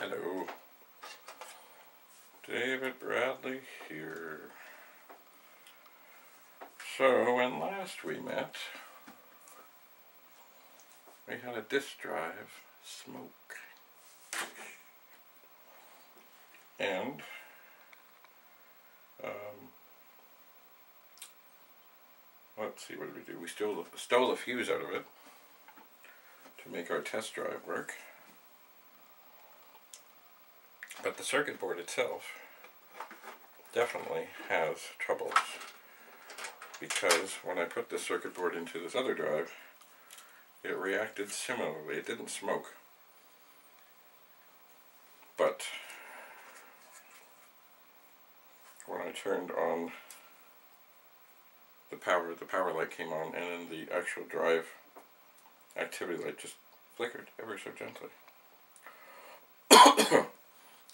Hello. David Bradley here. So, when last we met, we had a disk drive smoke. And, um, let's see, what did we do? We stole, stole a fuse out of it to make our test drive work. But the circuit board itself definitely has troubles because when I put this circuit board into this other drive it reacted similarly. It didn't smoke but when I turned on the power, the power light came on and then the actual drive activity light just flickered ever so gently.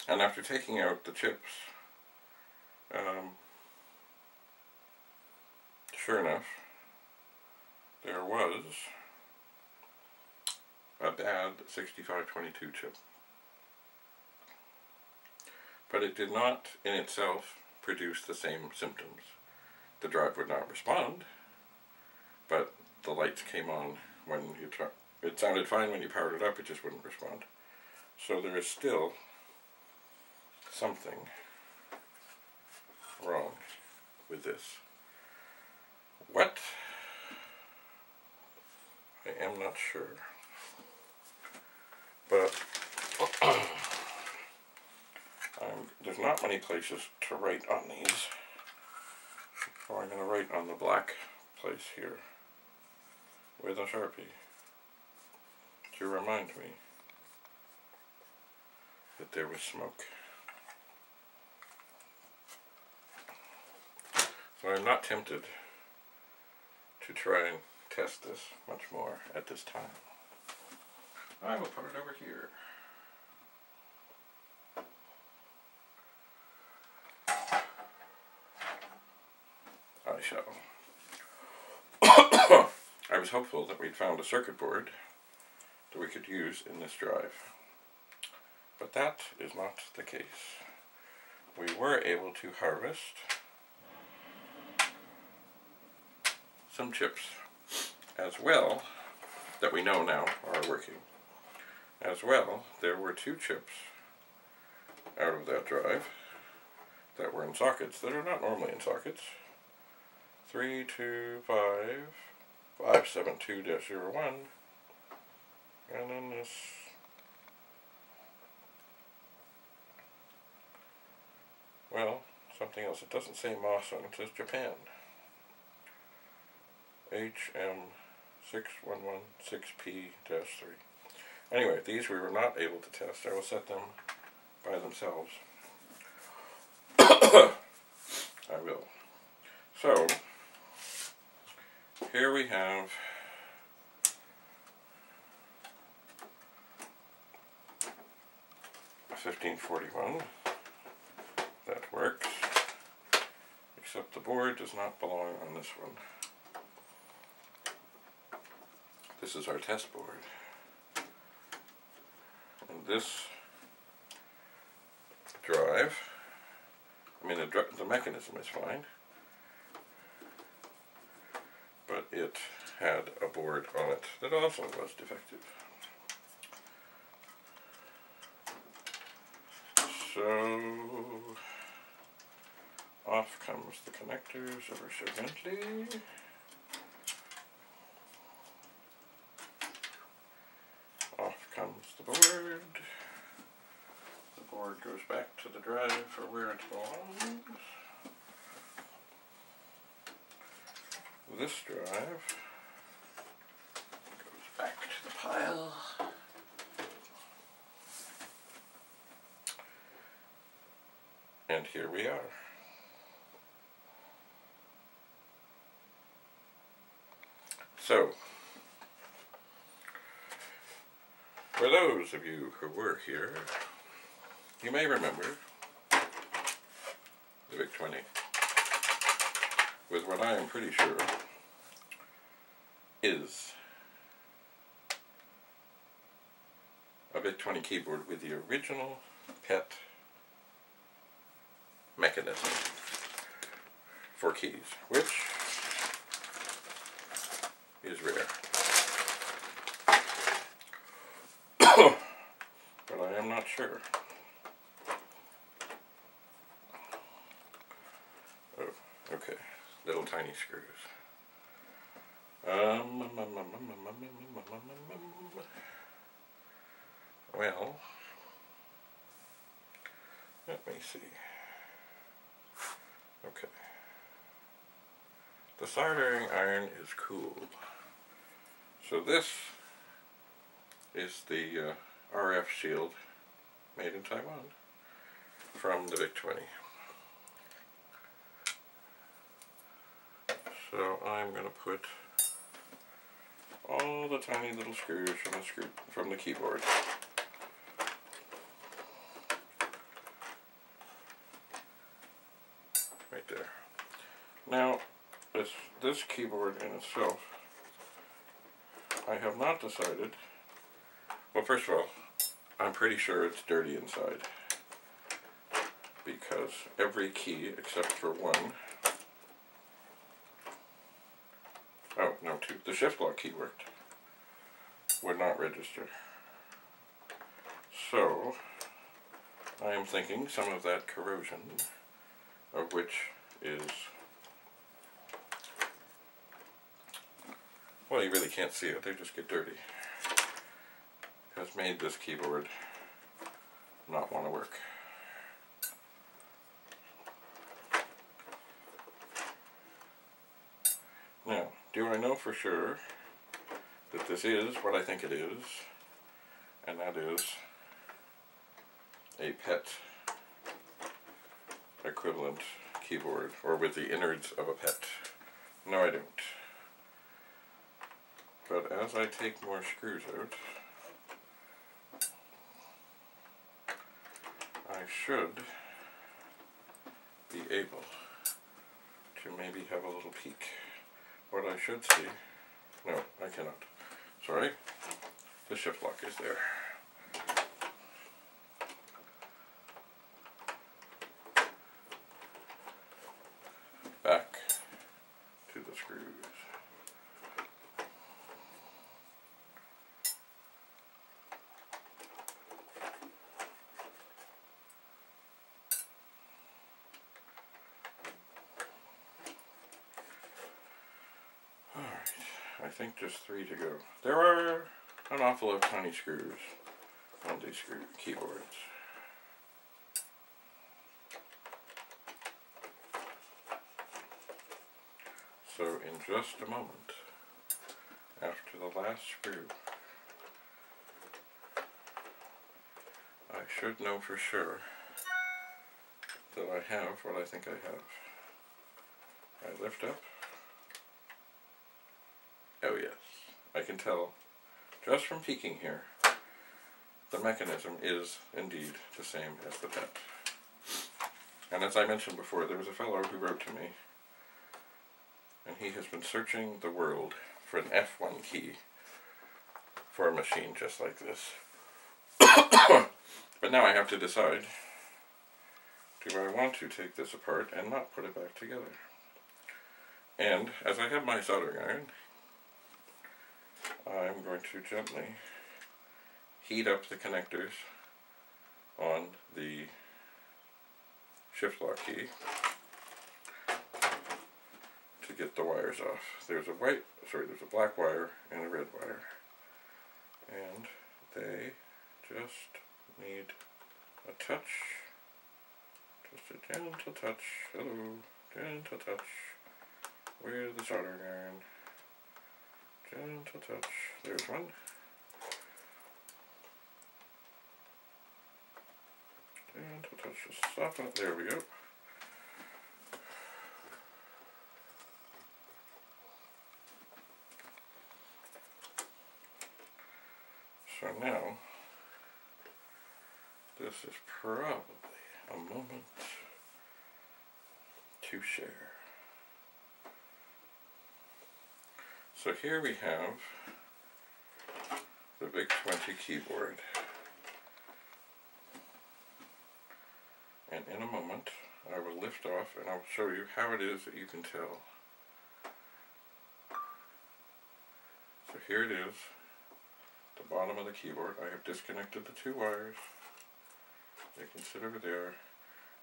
And after taking out the chips, um, sure enough, there was a bad 6522 chip. But it did not in itself produce the same symptoms. The drive would not respond, but the lights came on when you. It sounded fine when you powered it up, it just wouldn't respond. So there is still something wrong with this. What? I am not sure. But there's not many places to write on these. So I'm going to write on the black place here with a Sharpie to remind me that there was smoke. I'm not tempted to try and test this much more at this time. I will put it over here. I shall. I was hopeful that we'd found a circuit board that we could use in this drive. But that is not the case. We were able to harvest some chips as well that we know now are working. As well, there were two chips out of that drive that were in sockets that are not normally in sockets. 325 572-01 and then this. Well something else. It doesn't say MOS on it says Japan HM6116P-3. Anyway, these we were not able to test. I will set them by themselves. I will. So, here we have a 1541 that works except the board does not belong on this one. This is our test board. And this drive, I mean the, the mechanism is fine, but it had a board on it that also was defective. So off comes the connectors ever so gently. goes back to the drive for where it belongs. This drive goes back to the pile. And here we are. So, for those of you who were here, you may remember the VIC-20 with what I am pretty sure is a VIC-20 keyboard with the original PET mechanism for keys, which is rare. but I am not sure. Oh, okay. Little tiny screws. Um, well, let me see. Okay. The soldering iron is cooled. So this is the uh, RF shield made in Taiwan from the VIC-20. So I'm going to put all the tiny little screws from the screw from the keyboard. Right there. Now, this this keyboard in itself, I have not decided. Well, first of all, I'm pretty sure it's dirty inside because every key except for one Oh, no, two. The shift lock key worked. Would not register. So, I am thinking some of that corrosion, of which is, well, you really can't see it, they just get dirty, has made this keyboard not want to work. Now, do I know for sure that this is what I think it is, and that is a PET equivalent keyboard, or with the innards of a PET. No, I don't. But as I take more screws out, I should be able to maybe have a little peek what I should see. No, I cannot. Sorry. The shift lock is there. Back to the screws. I think just three to go. There are an awful lot of tiny screws on these screw keyboards. So in just a moment, after the last screw, I should know for sure that I have what I think I have. I lift up Oh yes, I can tell just from peeking here the mechanism is indeed the same as the PET. And as I mentioned before, there was a fellow who wrote to me and he has been searching the world for an F1 key for a machine just like this. but now I have to decide, do I want to take this apart and not put it back together? And as I have my soldering iron, I'm going to gently heat up the connectors on the shift lock key to get the wires off. There's a white, sorry, there's a black wire and a red wire. And they just need a touch, just a gentle touch, hello, gentle touch with the soldering iron. Gentle touch. There's one. Gentle touch. Just soften. There we go. So now, this is probably a moment to share. So here we have the Big 20 keyboard. And in a moment, I will lift off and I'll show you how it is that you can tell. So here it is, the bottom of the keyboard. I have disconnected the two wires. You can sit over there.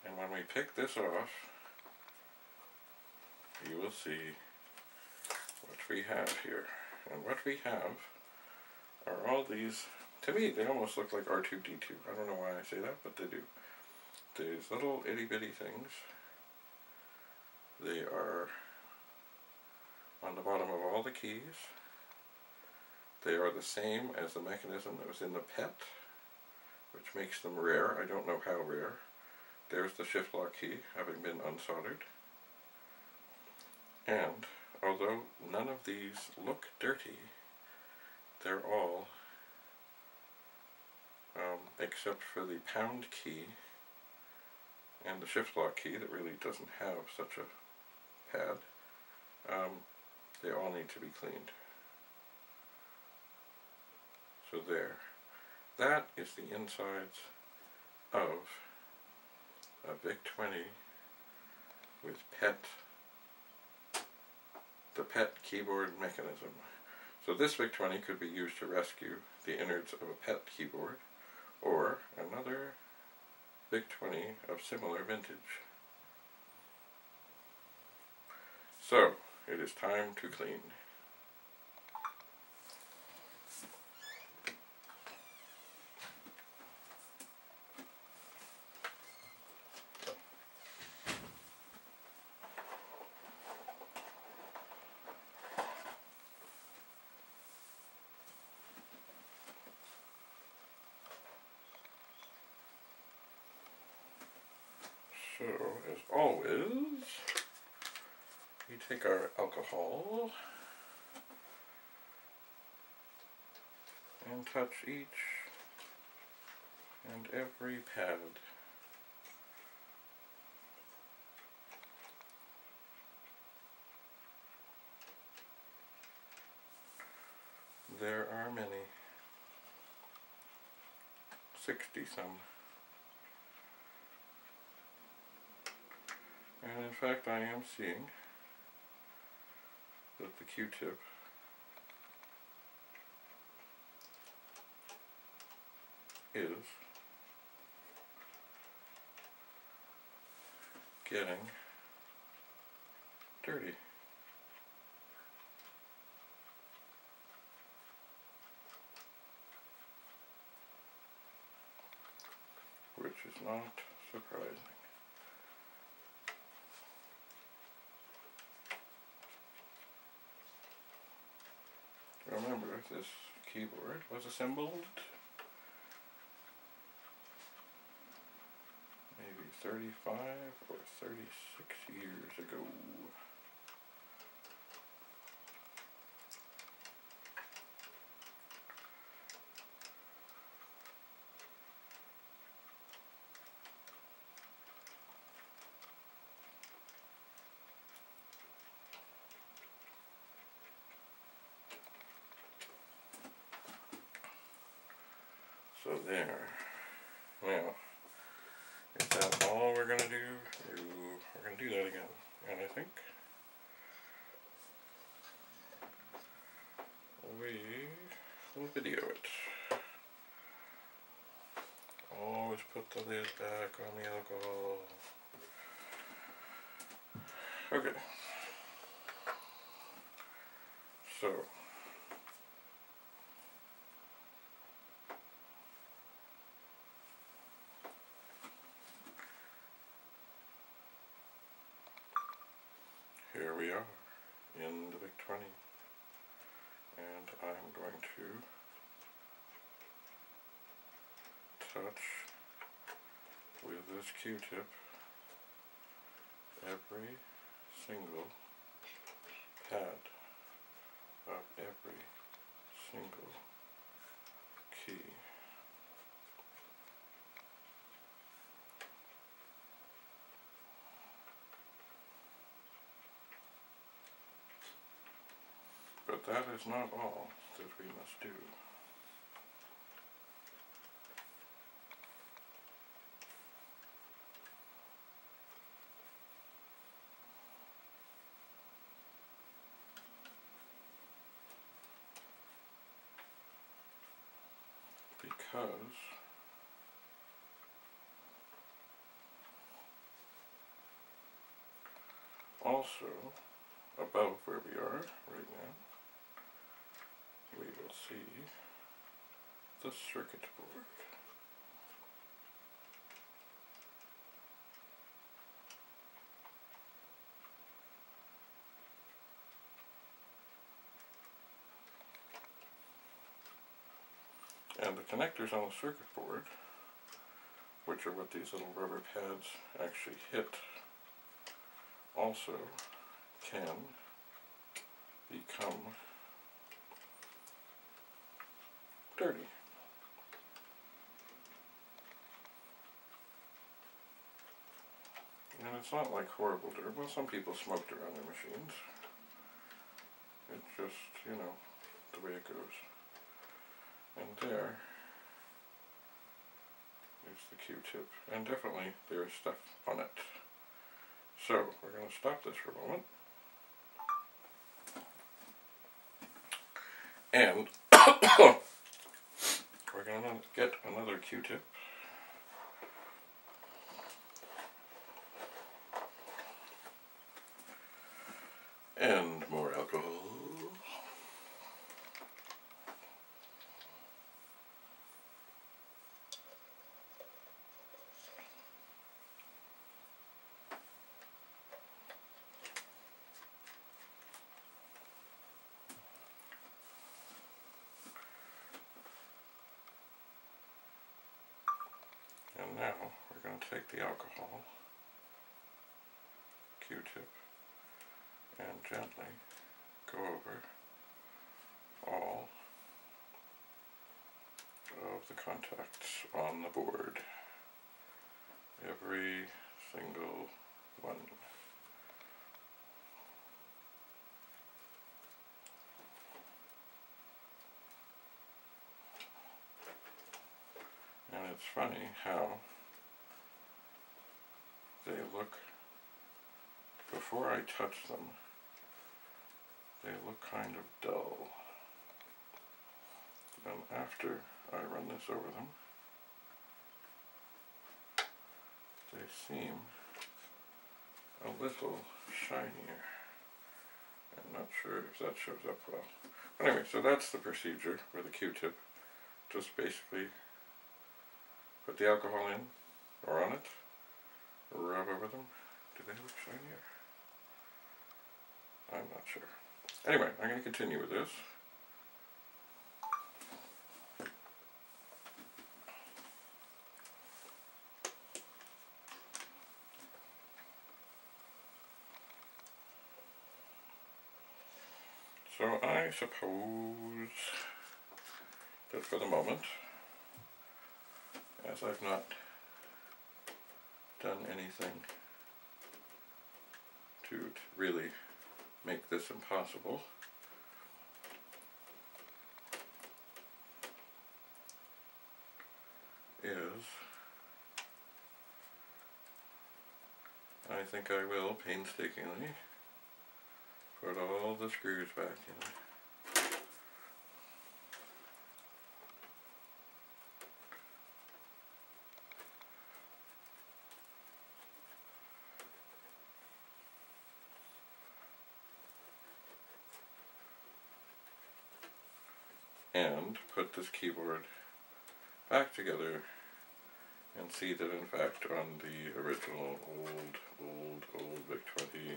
And when we pick this off, you will see what we have here. And what we have are all these, to me they almost look like R2-D2. I don't know why I say that, but they do. These little itty bitty things. They are on the bottom of all the keys. They are the same as the mechanism that was in the PET, which makes them rare. I don't know how rare. There's the shift lock key, having been unsoldered. And, although none of these look dirty, they're all, um, except for the pound key and the shift lock key that really doesn't have such a pad, um, they all need to be cleaned. So there. That is the insides of a VIC-20 with PET, the PET keyboard mechanism. So this VIC-20 could be used to rescue the innards of a PET keyboard or another VIC-20 of similar vintage. So, it is time to clean. So, as always, we take our alcohol and touch each and every pad. There are many, sixty some. And in fact I am seeing that the Q-tip is getting dirty. Which is not surprising. Remember, this keyboard was assembled maybe 35 or 36 years ago. So there. Now, we're gonna do? We're gonna do that again. And I think we will video it. Always put the lid back on the alcohol. Okay. So, here we are in the VIC-20 and I'm going to touch with this Q-tip every single pad of every single key. But that is not all that we must do. because also above where we are right now we will see the circuit board. And the connectors on the circuit board, which are what these little rubber pads actually hit, also can become dirty. And it's not like horrible dirt. Well, some people smoked around their machines. It's just, you know, the way it goes. And there is the Q-tip. And definitely there is stuff on it. So, we're going to stop this for a moment. And we're going to get another Q-tip. And more alcohol. And now we're going to take the alcohol Q-tip and gently go over all of the contacts on the board. Every single one. And it's funny how look, before I touch them, they look kind of dull. And after I run this over them, they seem a little shinier. I'm not sure if that shows up well. Anyway, so that's the procedure with Q-tip. Just basically put the alcohol in, or on it, rub over them. Do they look shinier? I'm not sure. Anyway, I'm going to continue with this. So I suppose that for the moment, as I've not done anything to really make this impossible, is I think I will painstakingly put all the screws back in. And this keyboard back together and see that in fact on the original old, old, old VIC-20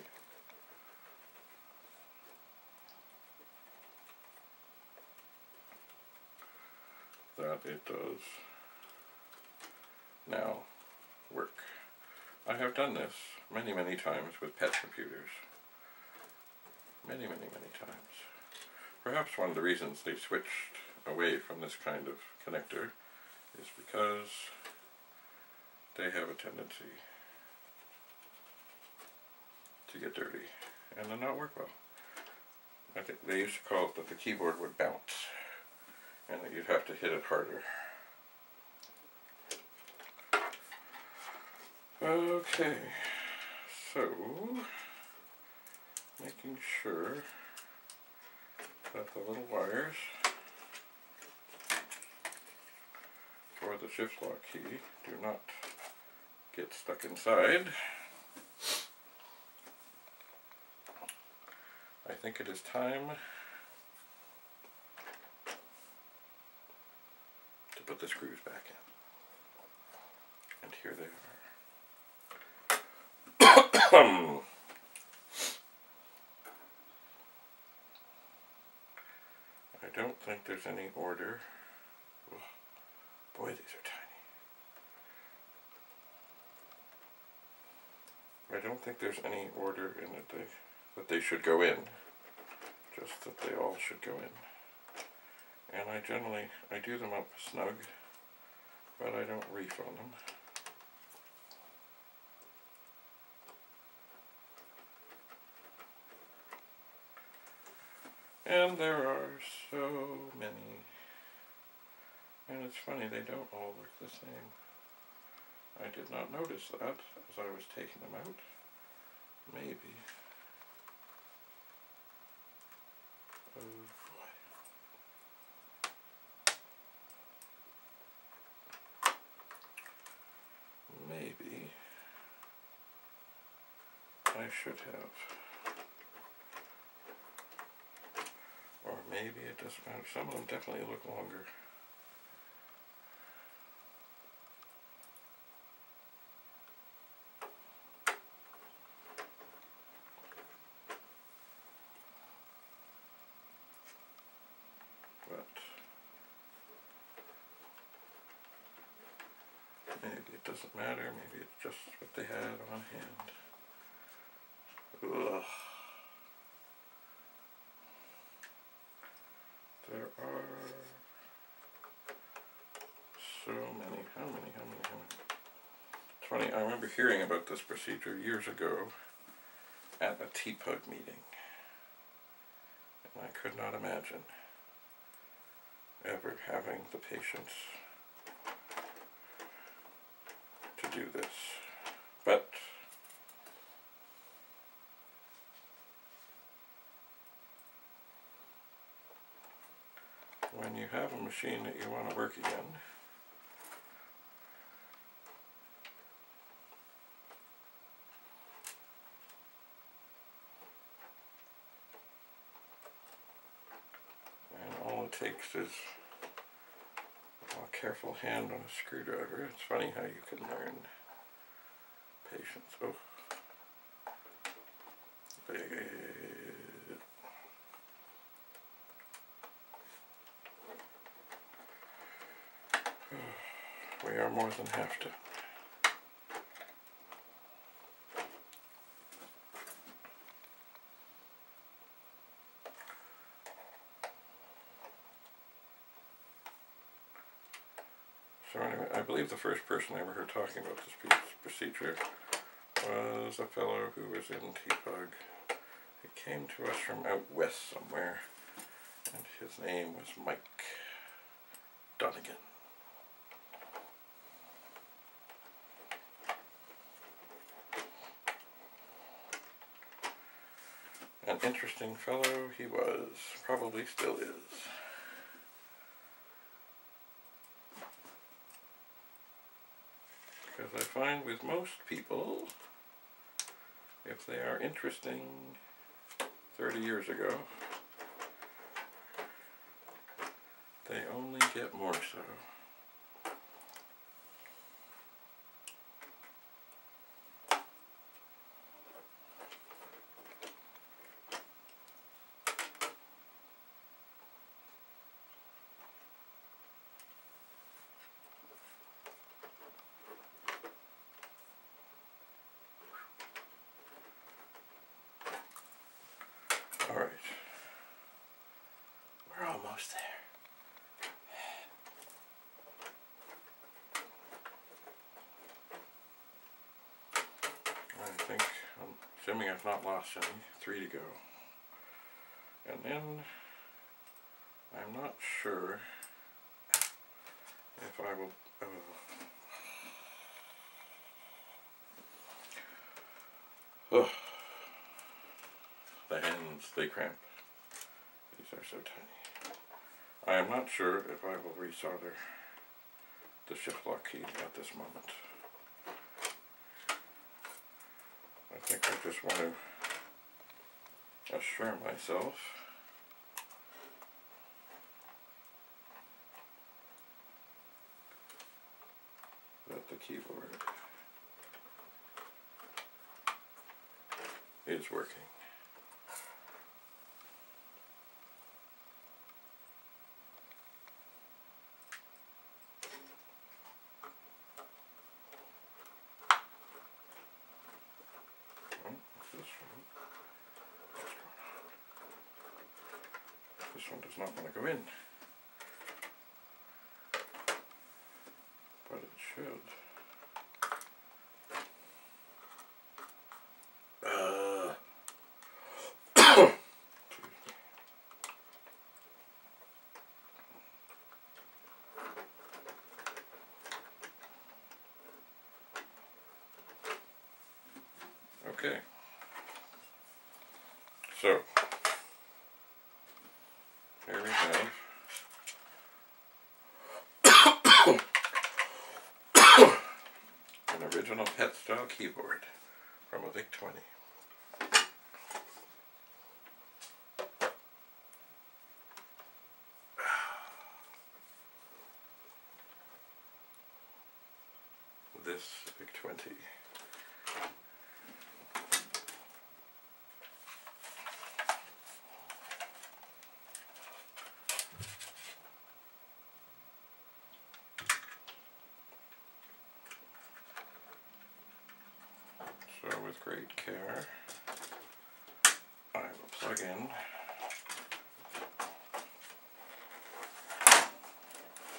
that it does now work. I have done this many, many times with pet computers. Many, many, many times. Perhaps one of the reasons they switched away from this kind of connector is because they have a tendency to get dirty and then not work well. I think they used to call it that the keyboard would bounce and that you'd have to hit it harder. Okay, so making sure that the little wires or the shift lock key do not get stuck inside. I think it is time to put the screws back in. And here they are. I don't think there's any order. Boy, these are tiny. I don't think there's any order in it they, that they should go in. Just that they all should go in. And I generally, I do them up snug, but I don't reef on them. And there are so many. And it's funny, they don't all look the same. I did not notice that as I was taking them out. Maybe. Oh boy. Maybe I should have. Or maybe it doesn't matter. Some of them definitely look longer. But maybe it doesn't matter. Maybe it's just what they had on hand. Ugh. There are so many. How many? How many? How many? It's funny. I remember hearing about this procedure years ago at a TPUG meeting, and I could not imagine ever having the patience to do this. But when you have a machine that you want to work again, and all it takes is careful hand on a screwdriver. It's funny how you can learn patience. Oh. We are more than half done. So anyway, I believe the first person I ever heard talking about this procedure was a fellow who was in TPUG. He came to us from out west somewhere, and his name was Mike Donegan. An interesting fellow he was, probably still is. I find with most people, if they are interesting 30 years ago, they only get more so. All right. We're almost there. I think, I'm assuming I've not lost any, three to go. And then, I'm not sure if I will, uh, Ugh. The hands, they cramp. These are so tiny. I am not sure if I will resolder the shift lock key at this moment. I think I just want to assure myself that the keyboard is working. Okay. So, here we have an original pet style keyboard from a VIC-20.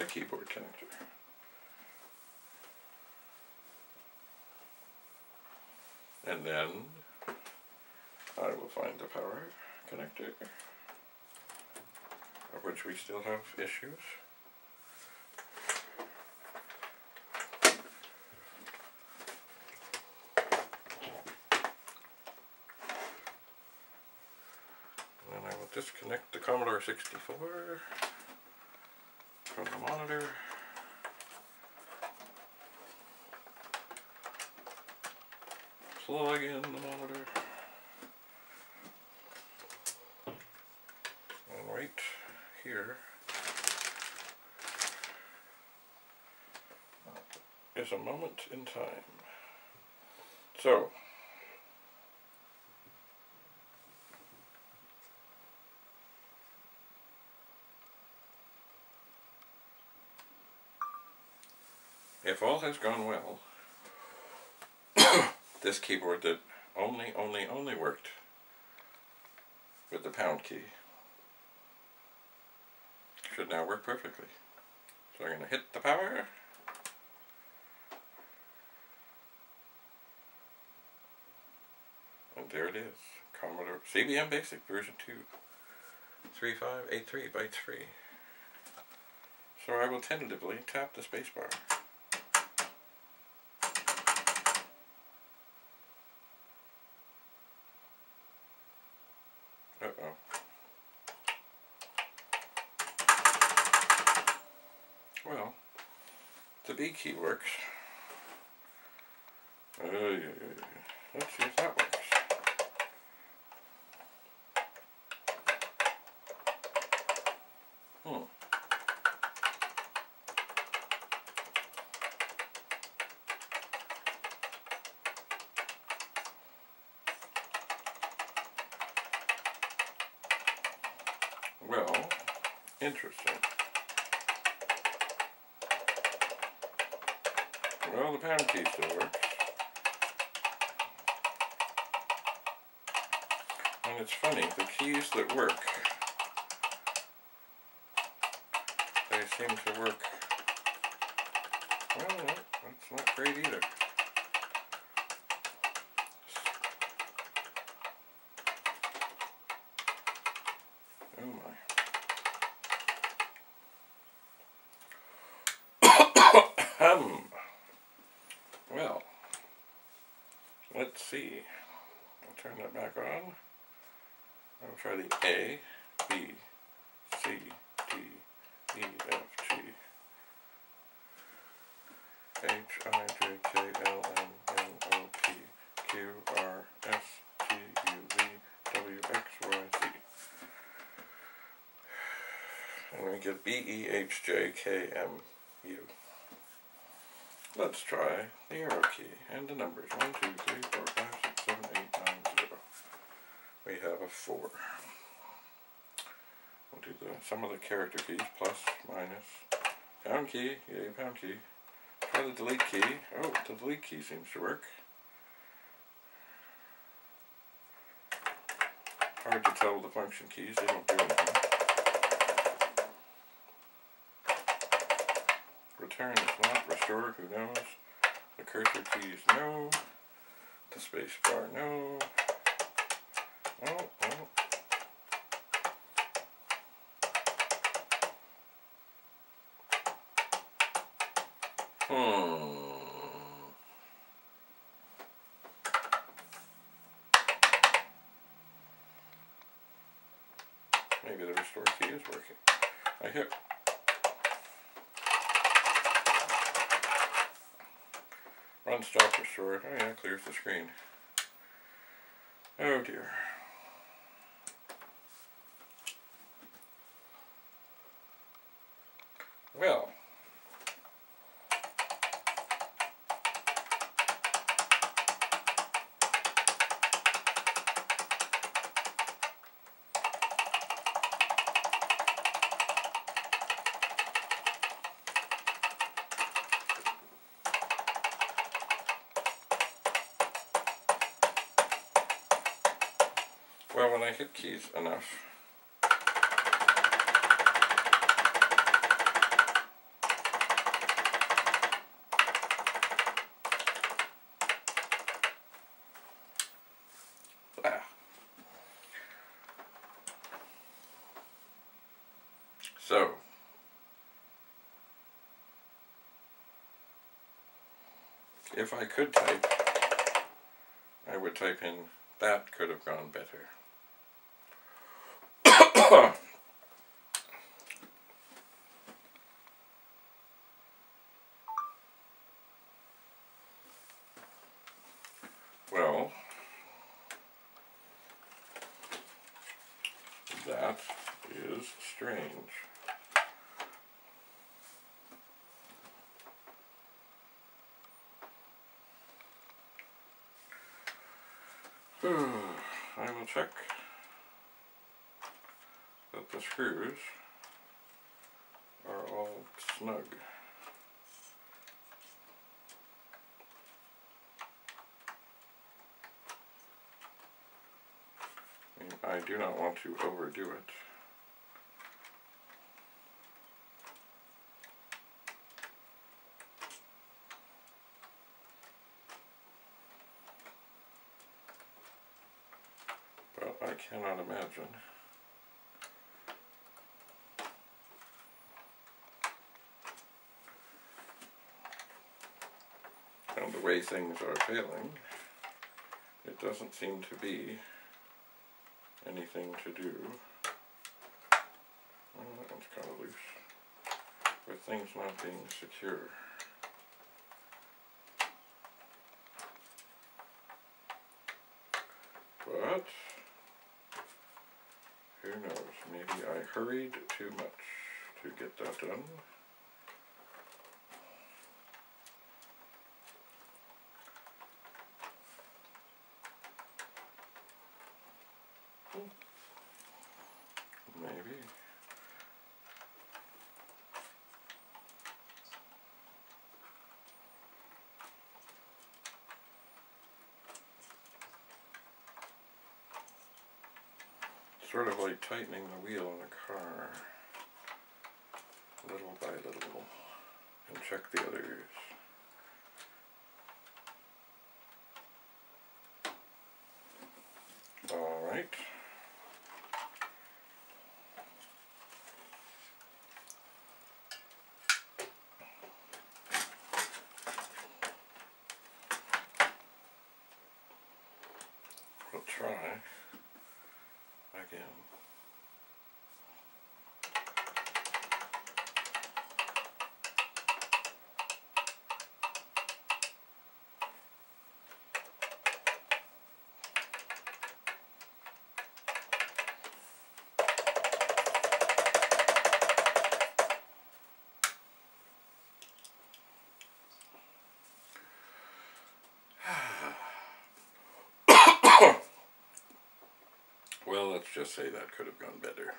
Keyboard connector. And then I will find the power connector, of which we still have issues. And then I will disconnect the Commodore 64 from the monitor. Plug in the monitor. And right here is a moment in time. So, if all has gone well, this keyboard that only, only, only worked with the pound key should now work perfectly. So I'm going to hit the power. And there it is. Commodore CBM Basic version 2. 3583 bytes free. So I will tentatively tap the spacebar. Uh-oh. Well, key works. Uh. Let's if that works. Hmm. Well, interesting. Well, the pound works. And it's funny, the keys that work, they seem to work. Well, that's not great either. Oh my. Um. Well, let's see. I'll turn that back on. The A, B, C, D, E, F, G. H I J K L M N O P Q R S T U V W X Y Z. And we get B E H J K M U. Let's try the arrow key and the numbers 1, 2, 3, 4, 5, 6, 7, 8, 9, 0. We have a 4. We'll do the some of the character keys, plus, minus, pound key, yay, pound key. Try the delete key. Oh, the delete key seems to work. Hard to tell the function keys, they don't do anything. Return is not, restore, who knows. The cursor keys, no. The space bar, no. Hmm. Maybe the restore key is working. I hit run stop restore. Oh yeah, clears the screen. Oh dear. Well when I hit keys enough, ah. So, if I could type, I would type in, that could have gone better. well, that is strange. I will check that the screws are all snug. I, I do not want to overdo it. But I cannot imagine and the way things are failing, it doesn't seem to be anything to do. That one's kind of loose. With things not being secure. But, who knows, maybe I hurried too much to get that done. Maybe. Sort of like tightening the wheel in a car, little by little, and check the others. Just say that could have gone better.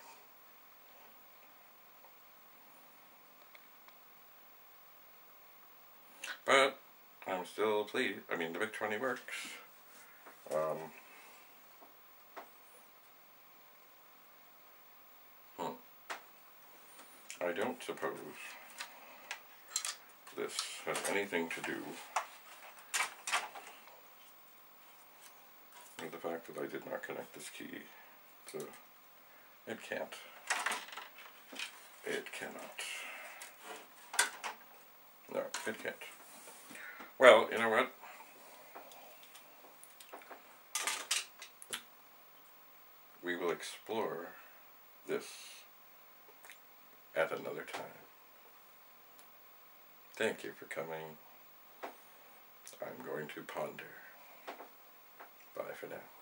But I'm still pleased. I mean, the Vic 20 works. Um, hmm. I don't suppose this has anything to do with the fact that I did not connect this key to... It can't. It cannot. No, it can't. Well, you know what? We will explore this at another time. Thank you for coming. I'm going to ponder. Bye for now.